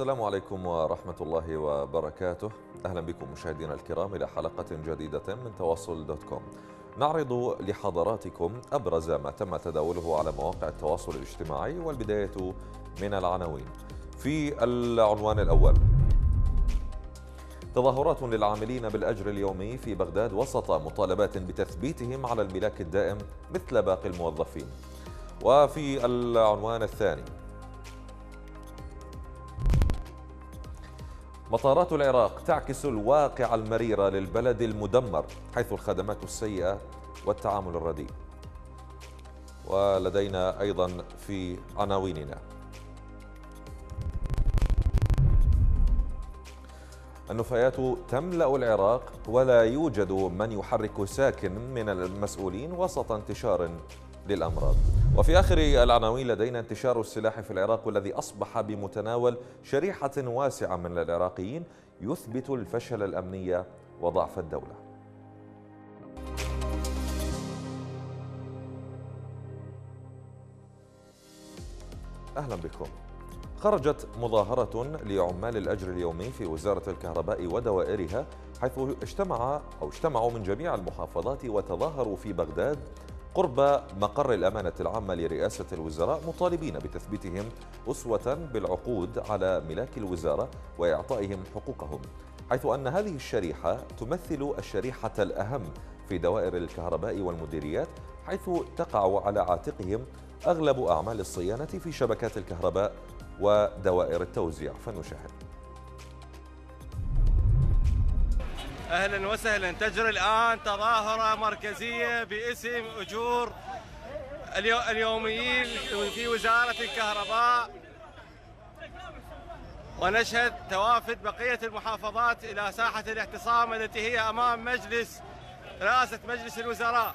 السلام عليكم ورحمة الله وبركاته. أهلا بكم مشاهدينا الكرام إلى حلقة جديدة من تواصل دوت كوم. نعرض لحضراتكم أبرز ما تم تداوله على مواقع التواصل الاجتماعي والبداية من العناوين. في العنوان الأول. تظاهرات للعاملين بالأجر اليومي في بغداد وسط مطالبات بتثبيتهم على الملاك الدائم مثل باقي الموظفين. وفي العنوان الثاني. مطارات العراق تعكس الواقع المرير للبلد المدمر حيث الخدمات السيئة والتعامل الرديء. ولدينا أيضا في عناويننا. النفايات تملأ العراق ولا يوجد من يحرك ساكن من المسؤولين وسط انتشار للأمراض وفي آخر العناوين لدينا انتشار السلاح في العراق والذي أصبح بمتناول شريحة واسعة من العراقيين يثبت الفشل الأمني وضعف الدولة. أهلا بكم. خرجت مظاهرة لعمال الأجر اليومي في وزارة الكهرباء ودوائرها حيث اجتمع أو اجتمعوا من جميع المحافظات وتظاهروا في بغداد قرب مقر الأمانة العامة لرئاسة الوزراء مطالبين بتثبيتهم أسوة بالعقود على ملاك الوزارة وإعطائهم حقوقهم حيث أن هذه الشريحة تمثل الشريحة الأهم في دوائر الكهرباء والمديريات حيث تقع على عاتقهم أغلب أعمال الصيانة في شبكات الكهرباء ودوائر التوزيع. فنشاهد. أهلا وسهلا. تجري الآن تظاهرة مركزية باسم أجور اليوميين في وزارة الكهرباء. ونشهد توافد بقية المحافظات إلى ساحة الاعتصام التي هي أمام مجلس رئاسة مجلس الوزراء.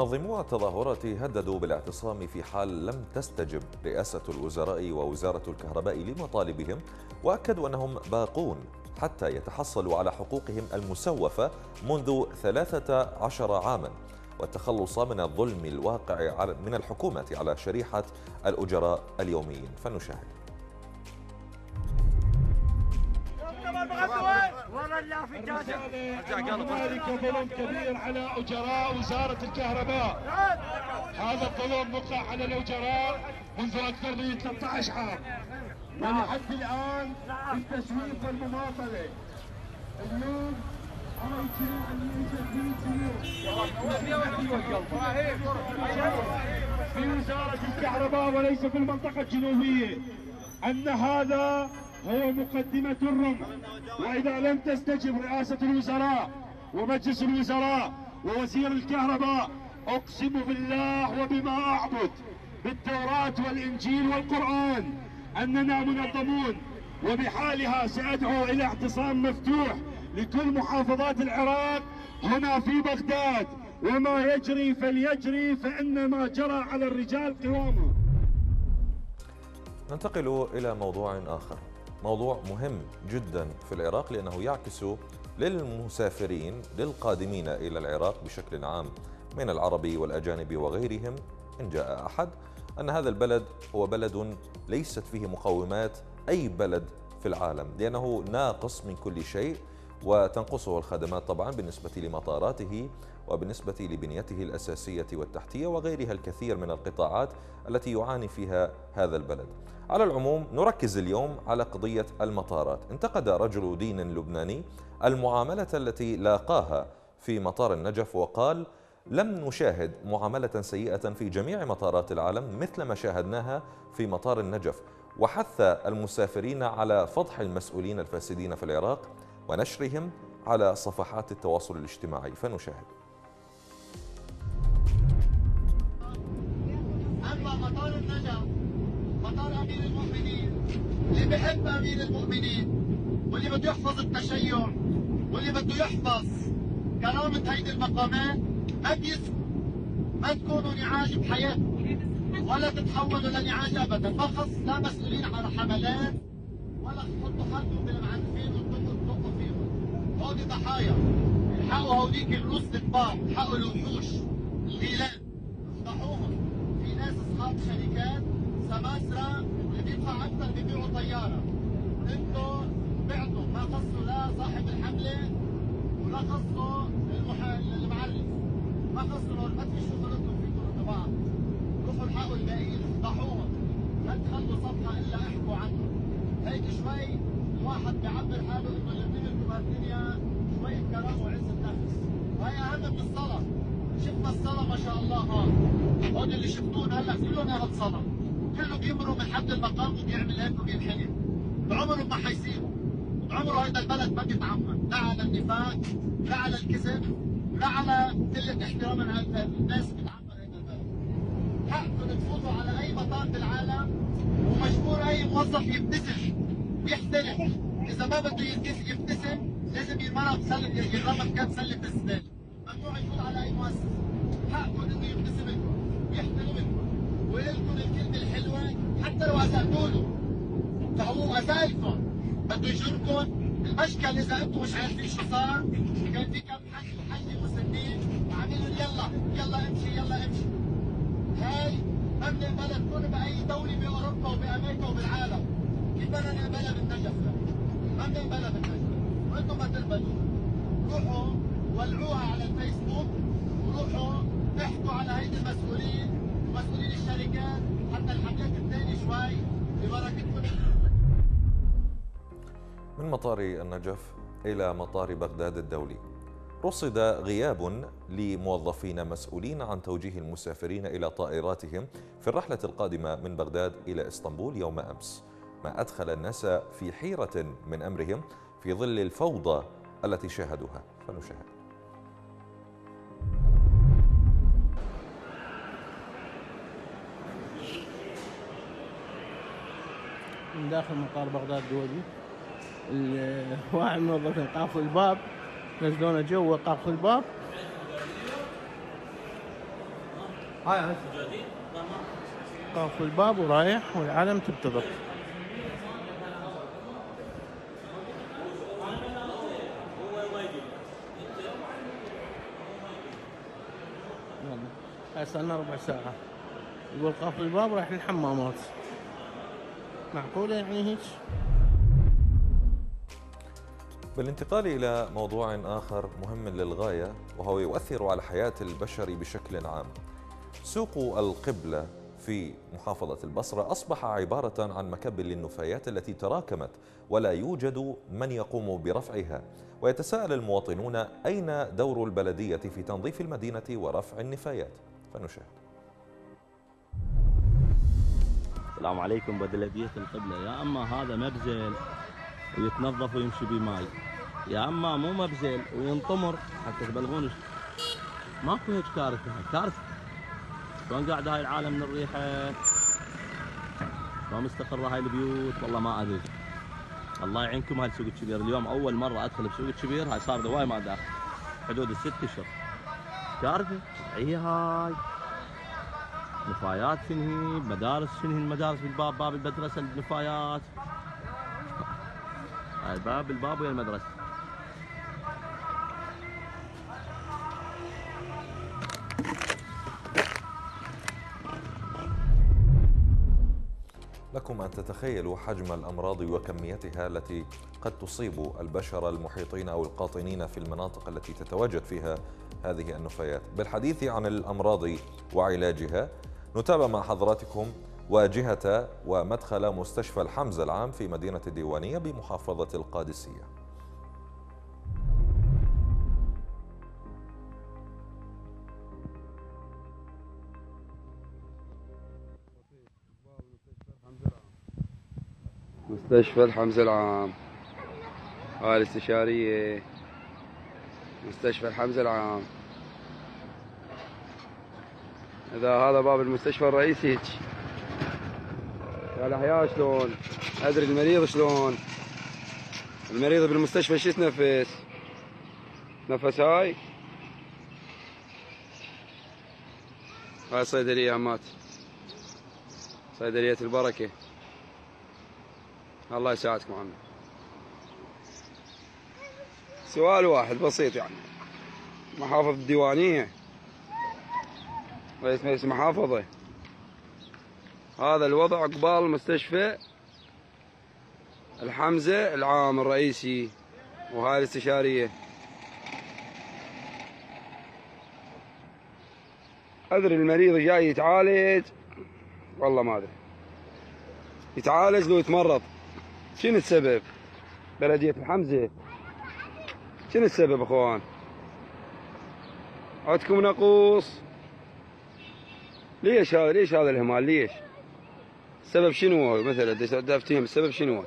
منظمو التظاهرات هددوا بالاعتصام في حال لم تستجب رئاسة الوزراء ووزارة الكهرباء لمطالبهم وأكدوا أنهم باقون حتى يتحصلوا على حقوقهم المسوفة منذ 13 عاما. والتخلص من الظلم الواقع من الحكومة على شريحة الأجراء اليوميين. فنشاهد. هنالك ظلم كبير على أجراء وزارة الكهرباء. هذا الظلم وقع على الأجراء منذ أكثر من 13 عام. ولحد الآن التسويف والمماطلة اليوم في وزارة الكهرباء وليس في المنطقة الجنوبية أن هذا هو مقدمة الرمح. وإذا لم تستجب رئاسة الوزراء ومجلس الوزراء ووزير الكهرباء أقسم بالله وبما أعبد بالتوراة والإنجيل والقرآن أننا منظمون وبحالها سأدعو إلى اعتصام مفتوح لكل محافظات العراق هنا في بغداد. وما يجري فليجري فإن ما جرى على الرجال قوامه. ننتقل إلى موضوع آخر. موضوع مهم جدا في العراق لأنه يعكس للمسافرين للقادمين إلى العراق بشكل عام من العرب والأجانب وغيرهم. إن جاء أحد أن هذا البلد هو بلد ليست فيه مقومات أي بلد في العالم لأنه ناقص من كل شيء. وتنقصه الخدمات طبعا بالنسبة لمطاراته وبالنسبة لبنيته الأساسية والتحتية وغيرها الكثير من القطاعات التي يعاني فيها هذا البلد. على العموم نركز اليوم على قضية المطارات. انتقد رجل دين لبناني المعاملة التي لاقاها في مطار النجف وقال لم نشاهد معاملة سيئة في جميع مطارات العالم مثل ما شاهدناها في مطار النجف. وحث المسافرين على فضح المسؤولين الفاسدين في العراق ونشرهم على صفحات التواصل الاجتماعي. فنشاهد. أما مطار النجف مطار أمير المؤمنين اللي بحب أمير المؤمنين واللي بده يحفظ التشيع واللي بده يحفظ كرامة هيدي المقامات ما بيسكت ما تكونوا نعاج بحياتكم ولا تتحولوا لنعاج أبدا. ما خص لا مسؤولين على حملات ولا تحطوا حالكم هودي ضحايا. الحقوا هوديك الروس الكبار الحقوا الوحوش. الغيلان افضحوهم في ناس أصحاب شركات سماسرة اللي بيدفع أكثر بيبيعوا طيارة. إنتوا بعتوا. ما خصوا لا صاحب الحملة ولا خصوا. المعلم ما خصوا لو ما في شغلتكم فيكم انضباط روحوا الحقوا الباقيين افضحوهم لا تخلوا صفحة إلا أحكوا عنهم هيك شوي الواحد بيعبر حاله انه اللي بنعمل بهالدنيا شوية كرم وعزة نفس وهي اهم من الصلاة. شفنا الصلاة ما شاء الله. هون هون اللي شفتون هلا كلهم أهل صلاة. كله بيمروا من حد المقام وبيعمل هيك وبينحني بعمرهم ما حيسيبوا بعمره هيدا البلد ما بيتعمد لا على النفاق لا على الكذب لا على قلة احترام الناس بتعمر هيدا البلد. حقكم تفوتوا على أي مطار بالعالم ومجبور أي موظف يبتسم. ويحترم إذا ما بده يبتسم لازم يرمى بسله يرمى بكم سله الزباله ممنوع يفوت على أي مؤسسة. حقكم إنه يبتسم لكم ويحترم لكم ويقول لكم الكلمة الحلوة حتى لو اساتوا له فهو اسالكم بده يجركم. المشكل إذا أنتم مش عارفين شو صار كان في كم حج وحجه مسنين وعاملين يلا يلا امشي يلا امشي. هاي ما بنقبلها تكون بأي دولة بأوروبا وبأمريكا وبالعالم. كيف بدنا نقبلها بالنجف ما بنقبلها بالنجف وأنتم ما تقبلوا روحوا ولعوها على الفيسبوك وروحوا احكوا على هيدي المسؤولين ومسؤولين الشركات حتى الحاجات الثانية شوي ببركتكم من مطار النجف إلى مطار بغداد الدولي رصد غياب لموظفين مسؤولين عن توجيه المسافرين إلى طائراتهم في الرحلة القادمة من بغداد إلى إسطنبول يوم أمس. ما أدخل الناس في حيرة من أمرهم في ظل الفوضى التي شاهدوها. فنشاهد. من داخل مطار بغداد الدولي واحد الموظفين قافوا الباب نزلونا جوا قافوا الباب. هاي قافوا الباب ورايح والعالم تنتظر يلا صار لنا ربع ساعة. يقول قافل الباب رايح للحمامات. معقولة يعني هيك؟ بالانتقال إلى موضوع آخر مهم للغاية وهو يؤثر على حياة البشر بشكل عام. سوق القبلة في محافظة البصرة أصبح عبارة عن مكب للنفايات التي تراكمت ولا يوجد من يقوم برفعها. ويتساءل المواطنون أين دور البلدية في تنظيف المدينة ورفع النفايات؟ فنشاهد. السلام عليكم بلدية القبلة. يا أما هذا مبزل ويتنظف ويمشي بماي. يا أما مو مبزل وينطمر. حتى تبلغون ماكو هيك كارثة. كارثة. شلون قاعدة هاي العالم من الريحة شلون مستقرة هاي البيوت؟ والله ما أدري. الله يعينكم هاي السوق الكبير. اليوم أول مرة أدخل بسوق الكبير. هاي صار دواي ما داخل. حدود الست أشهر. كارثة هي هاي. نفايات شنهي مدارس شنهي المدارس بالباب باب المدرسة النفايات. هاي الباب الباب ويا المدرسة. لكم أن تتخيلوا حجم الأمراض وكميتها التي قد تصيب البشر المحيطين أو القاطنين في المناطق التي تتواجد فيها هذه النفايات. بالحديث عن الأمراض وعلاجها نتابع مع حضراتكم واجهة ومدخل مستشفى الحمزة العام في مدينة الديوانية بمحافظة القادسية. مستشفى الحمزة العام. هاي الاستشارية. مستشفى الحمزة العام. إذا هذا باب المستشفى الرئيسي هيك. يا الأحياء شلون؟ أدري المريض شلون؟ المريض بالمستشفى شو يتنفس؟ نفس هاي؟ هاي صيدلية عمات صيدلية البركة. الله يساعدكم عمي سؤال واحد بسيط يعني. محافظ الديوانية. رئيس مجلس محافظة. هذا الوضع قبال مستشفى الحمزة العام الرئيسي وهاي الاستشارية. أدري المريض جاي يتعالج؟ والله ما أدري. يتعالج لو يتمرض. شنو السبب؟ بلدية الحمزة شنو السبب أخوان؟ عندكم نقوص ليش هذا ليش هذا الهمال ليش؟ السبب شنو هو مثلا بدي افتهم السبب شنو هو؟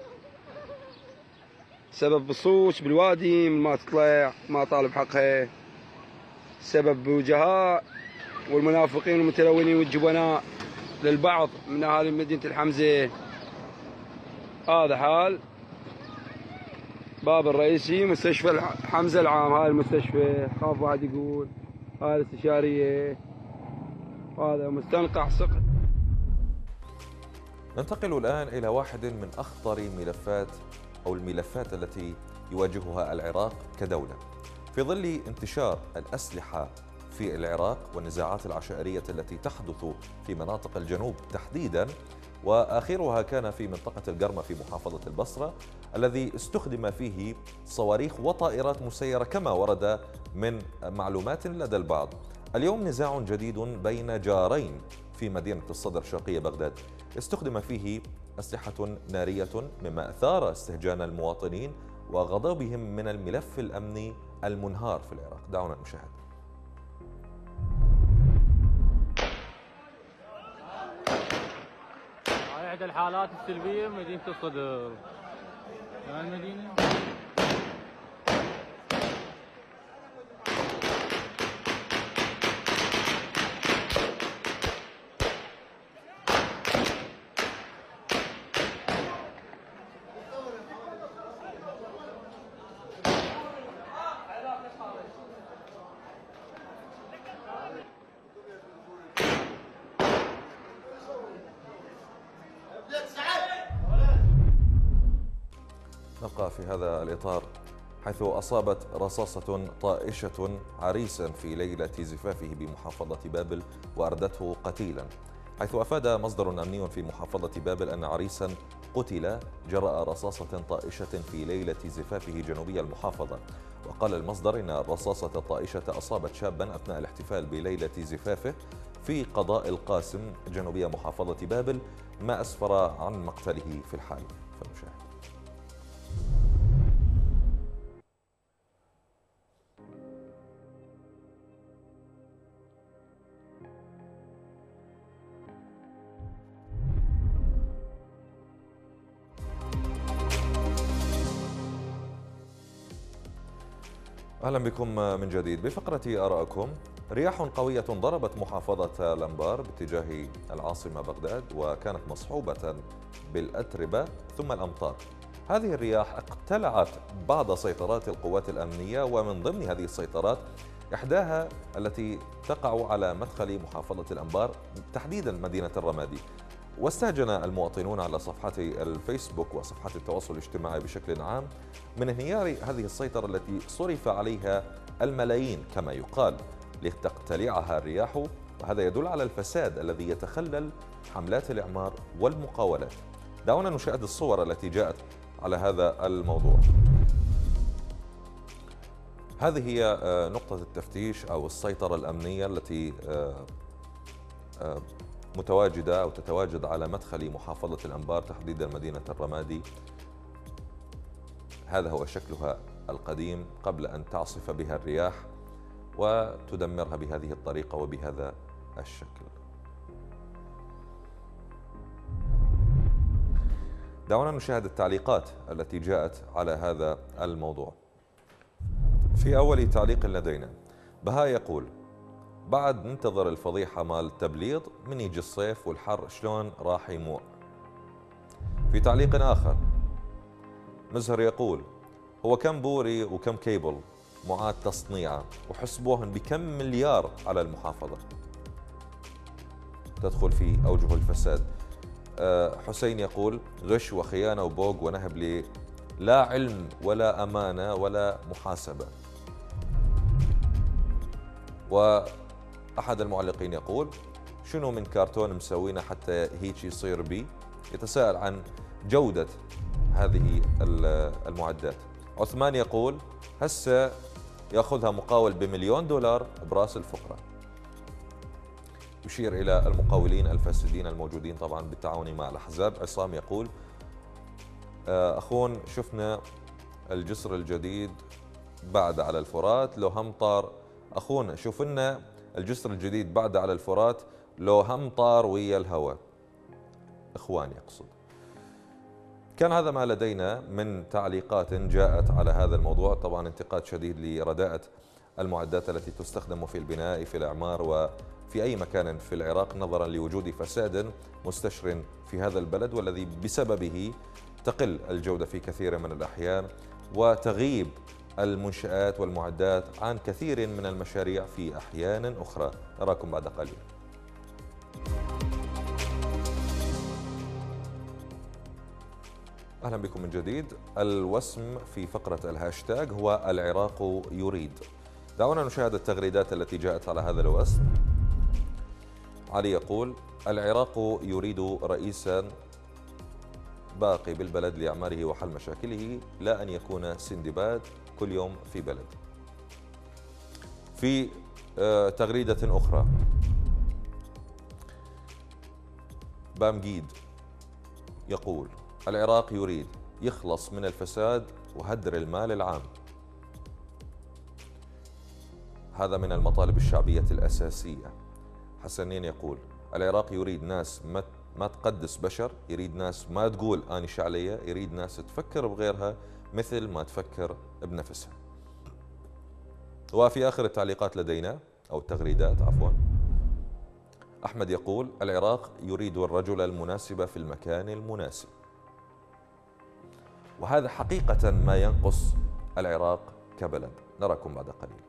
سبب بالصوش بالوادي ما تطلع ما طالب حقها سبب بوجهاء والمنافقين والمتلونين والجبناء للبعض من اهالي مدينة الحمزة هذا حال. باب الرئيسي مستشفى حمزة العام هاي المستشفى. خاف واحد يقول هاي الاستشارية. هذا مستنقع سقط ننتقل الآن إلى واحد من أخطر ملفات أو الملفات التي يواجهها العراق كدولة. في ظل انتشار الأسلحة في العراق والنزاعات العشائرية التي تحدث في مناطق الجنوب تحديدا وآخرها كان في منطقة القرمة في محافظة البصرة الذي استخدم فيه صواريخ وطائرات مسيرة كما ورد من معلومات لدى البعض. اليوم نزاع جديد بين جارين في مدينة الصدر الشرقيه بغداد استخدم فيه أسلحة نارية مما أثار استهجان المواطنين وغضبهم من الملف الأمني المنهار في العراق. دعونا نشاهد. إحدى الحالات السلبية مدينة الصدر. المدينة في هذا الإطار حيث أصابت رصاصة طائشة عريسا في ليلة زفافه بمحافظة بابل وأردته قتيلا حيث أفاد مصدر أمني في محافظة بابل أن عريسا قتل جراء رصاصة طائشة في ليلة زفافه جنوبي المحافظة. وقال المصدر إن الرصاصة الطائشة أصابت شابا أثناء الاحتفال بليلة زفافه في قضاء القاسم جنوبي محافظة بابل ما أسفر عن مقتله في الحال. فنشاهد أهلا بكم من جديد. بفقرة آرائكم رياح قوية ضربت محافظة الانبار باتجاه العاصمة بغداد وكانت مصحوبة بالأتربة ثم الأمطار. هذه الرياح اقتلعت بعض سيطرات القوات الأمنية ومن ضمن هذه السيطرات إحداها التي تقع على مدخل محافظة الانبار تحديدا مدينة الرمادي. واستهجن المواطنون على صفحات الفيسبوك وصفحات التواصل الاجتماعي بشكل عام من انهيار هذه السيطرة التي صرف عليها الملايين كما يقال لتقتلعها الرياح وهذا يدل على الفساد الذي يتخلل حملات الإعمار والمقاولات. دعونا نشاهد الصور التي جاءت على هذا الموضوع. هذه هي آه، نقطة التفتيش أو السيطرة الأمنية التي آه، آه، متواجدة أو تتواجد على مدخل محافظة الأنبار تحديدا مدينة الرمادي. هذا هو شكلها القديم قبل أن تعصف بها الرياح وتدمرها بهذه الطريقة وبهذا الشكل. دعونا نشاهد التعليقات التي جاءت على هذا الموضوع. في أول تعليق لدينا بهاء يقول بعد ننتظر الفضيحة مال التبليط من يجي الصيف والحر شلون راح يموع في تعليق آخر مزهر يقول هو كم بوري وكم كيبل؟ معاد تصنيعه وحسبوهن بكم مليار على المحافظة. تدخل في أوجه الفساد. أه حسين يقول غش وخيانة وبوق ونهب لي لا علم ولا أمانة ولا محاسبة. وأحد المعلقين يقول شنو من كرتون مسوينه حتى هيك يصير بي؟ يتساءل عن جودة هذه المعدات. عثمان يقول هسه يأخذها مقاول بمليون دولار براس الفقره يشير إلى المقاولين الفاسدين الموجودين طبعا بالتعاون مع الأحزاب. عصام يقول آه، اخون شفنا الجسر الجديد بعد على الفرات لو هم طار. أخونا شوف لنا الجسر الجديد بعد على الفرات لو هم طار ويا الهواء اخوان يقصد كان هذا ما لدينا من تعليقات جاءت على هذا الموضوع. طبعا انتقاد شديد لرداءة المعدات التي تستخدم في البناء في الإعمار وفي أي مكان في العراق نظرا لوجود فساد مستشر في هذا البلد والذي بسببه تقل الجودة في كثير من الأحيان وتغيب المنشآت والمعدات عن كثير من المشاريع في أحيان أخرى. نراكم بعد قليل. أهلا بكم من جديد. الوسم في فقرة الهاشتاج هو العراق يريد. دعونا نشاهد التغريدات التي جاءت على هذا الوسم. علي يقول العراق يريد رئيسا باقي بالبلد لاعماره وحل مشاكله لا أن يكون سندباد. كل يوم في بلد. في آه، تغريدة أخرى. بامجيد يقول العراق يريد يخلص من الفساد وهدر المال العام. هذا من المطالب الشعبية الأساسية. حسنين يقول العراق يريد ناس ما ما تقدس بشر يريد ناس ما تقول أنا شعلية يريد ناس تفكر بغيرها مثل ما تفكر بنفسها. وفي آخر التعليقات لدينا أو التغريدات عفوا أحمد يقول العراق يريد الرجل المناسب في المكان المناسب. وهذا حقيقة ما ينقص العراق كبلد. نراكم بعد قليل.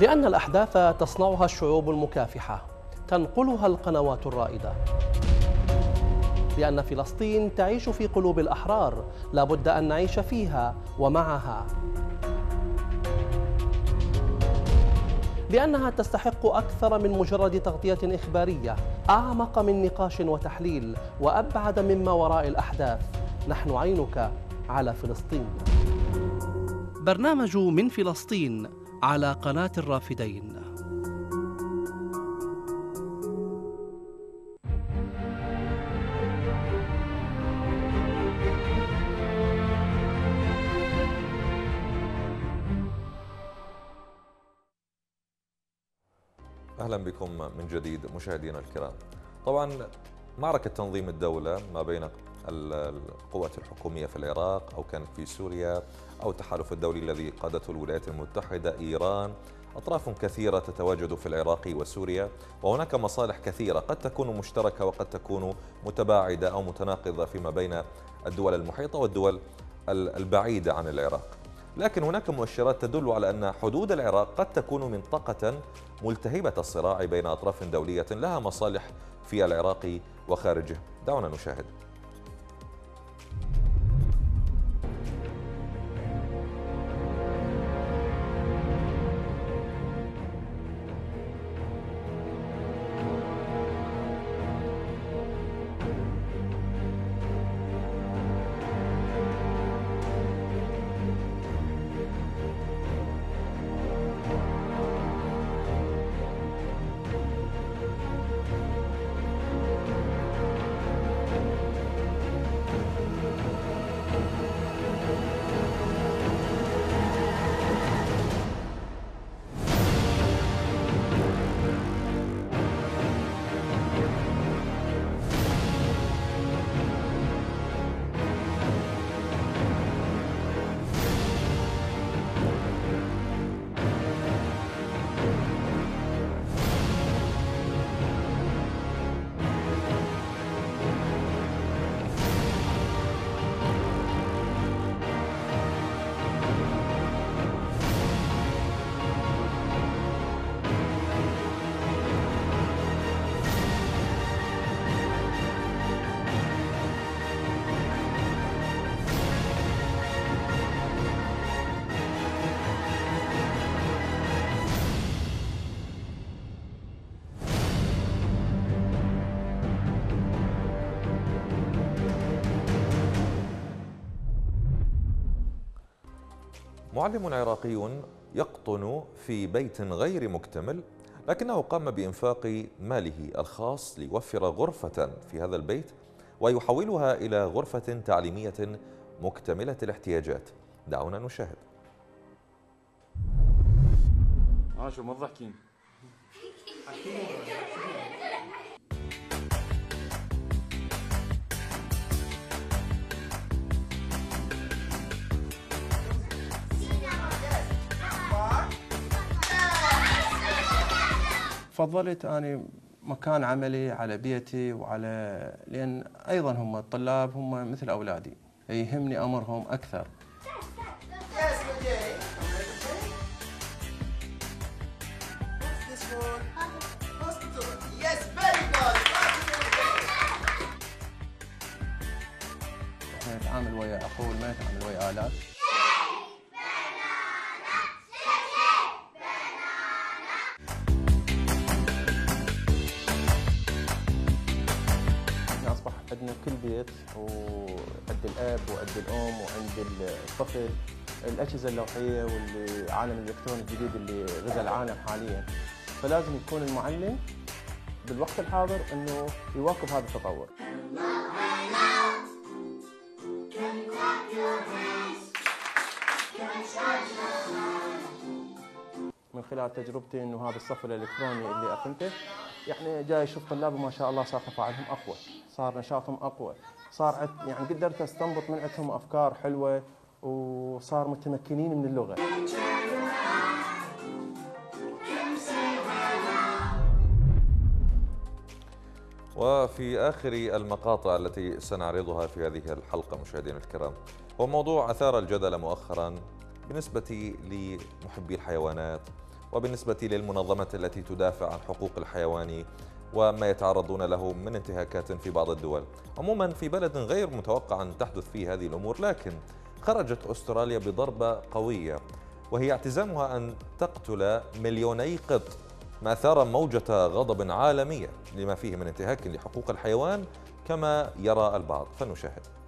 لأن الأحداث تصنعها الشعوب المكافحة تنقلها القنوات الرائدة. لأن فلسطين تعيش في قلوب الأحرار لا بد أن نعيش فيها ومعها. لأنها تستحق أكثر من مجرد تغطية إخبارية أعمق من نقاش وتحليل وأبعد مما وراء الأحداث. نحن عينك على فلسطين. برنامج من فلسطين. على قناة الرافدين أهلا بكم من جديد مشاهدينا الكرام. طبعا معركة تنظيم الدولة ما بين القوات الحكومية في العراق أو كانت في سوريا أو التحالف الدولي الذي قادته الولايات المتحدة، إيران، أطراف كثيرة تتواجد في العراق وسوريا وهناك مصالح كثيرة قد تكون مشتركة وقد تكون متباعدة أو متناقضة فيما بين الدول المحيطة والدول البعيدة عن العراق. لكن هناك مؤشرات تدل على أن حدود العراق قد تكون منطقة ملتهبة الصراع بين أطراف دولية لها مصالح في العراق وخارجه. دعونا نشاهد. معلم عراقي يقطن في بيت غير مكتمل لكنه قام بإنفاق ماله الخاص ليوفر غرفة في هذا البيت ويحولها إلى غرفة تعليمية مكتملة الاحتياجات. دعونا نشاهد. ها شو ما تضحكين. فضلت أنا مكان عملي على بيتي وعلى لأن أيضا هم الطلاب هم مثل أولادي. يهمني أمرهم أكثر. إحنا نتعامل ويا عقول ما نتعامل ويا آلات. عندنا كل بيت وعند الأب وعند الأم وعند الطفل الأجهزة اللوحية والعالم الالكتروني الجديد اللي غزا العالم حاليا. فلازم يكون المعلم بالوقت الحاضر إنه يواكب هذا التطور. من خلال تجربتي إنه هذا الصف الإلكتروني اللي أقمته يعني جاي أشوف طلابي ما شاء الله صار تفاعلهم أقوى، صار نشاطهم أقوى، صار يعني قدرت أستنبط من عندهم أفكار حلوة وصار متمكنين من اللغة. وفي آخر المقاطع التي سنعرضها في هذه الحلقة مشاهدينا الكرام هو موضوع أثار الجدل مؤخرا بالنسبة لمحبي الحيوانات وبالنسبة للمنظمات التي تدافع عن حقوق الحيوان وما يتعرضون له من انتهاكات في بعض الدول. عموما في بلد غير متوقع أن تحدث فيه هذه الأمور لكن خرجت أستراليا بضربة قوية وهي اعتزامها أن تقتل مليوني قط ما أثار موجة غضب عالمية لما فيه من انتهاك لحقوق الحيوان كما يرى البعض. فنشاهد.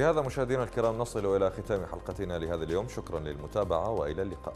بهذا مشاهدينا الكرام نصل إلى ختام حلقتنا لهذا اليوم. شكرا للمتابعة وإلى اللقاء.